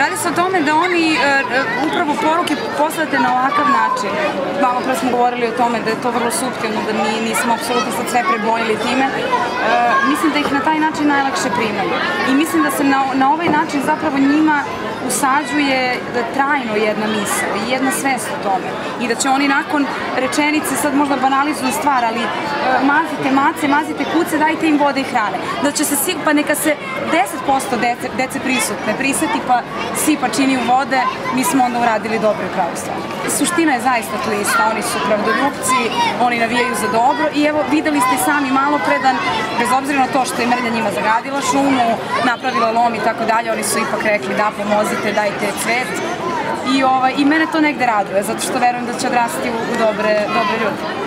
Radi se o tome da oni e, e, upravo poruke poslate na ovakav način. Malo pre smo govorili o tome da je to vrlo subtilno, da mi nismo apsolutno sad sve prebojili time. E, mislim da ih na taj način najlakše primaju. I mislim da se na, na ovaj način zapravo njima usađuje trajno jedna misla i jedna svest o tome. I da će oni nakon rečenice, sad možda banalizuju stvar, ali e, mazite mace, mazite kuce, dajte im vode i hrane. Da će se pa neka se 10% dece, dece prisutne priseti pa sipa čini u vode, mi smo onda uradili dobro i pravu stvar. Suština je zaista tvista, oni su pravdoljubci, oni navijaju za dobro i evo videli ste sami malo predan, bez obzira na to što je mrlja njima zagadila šumu, napravila lom i tako dalje, oni su ipak rekli da pomozite, dajte cvet i, ovaj, i mene to negde raduje, zato što verujem da će odrasti u, u dobre, dobre ljude.